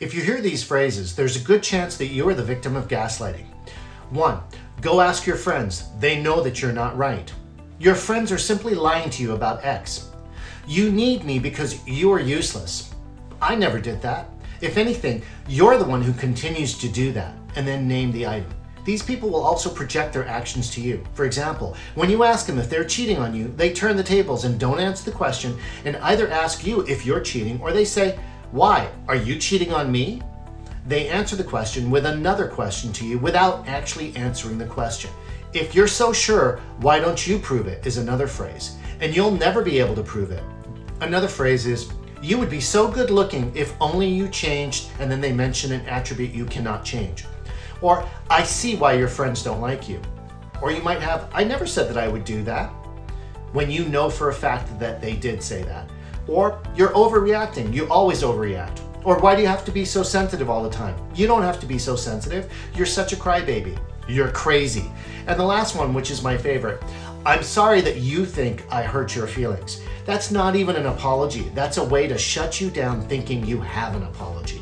If you hear these phrases, there's a good chance that you are the victim of gaslighting. One, go ask your friends. They know that you're not right. Your friends are simply lying to you about X. You need me because you are useless. I never did that. If anything, you're the one who continues to do that, and then name the item. These people will also project their actions to you. For example, when you ask them if they're cheating on you, they turn the tables and don't answer the question and either ask you if you're cheating or they say, Why? Are you cheating on me? They answer the question with another question to you without actually answering the question. If you're so sure, why don't you prove it? Is another phrase. And you'll never be able to prove it. Another phrase is, you would be so good looking if only you changed, and then they mention an attribute you cannot change. Or, I see why your friends don't like you. Or you might have, I never said that I would do that, when you know for a fact that they did say that. Or, you're overreacting, you always overreact. Or, why do you have to be so sensitive all the time? You don't have to be so sensitive, you're such a crybaby. You're crazy. And the last one, which is my favorite, I'm sorry that you think I hurt your feelings. That's not even an apology. That's a way to shut you down thinking you have an apology.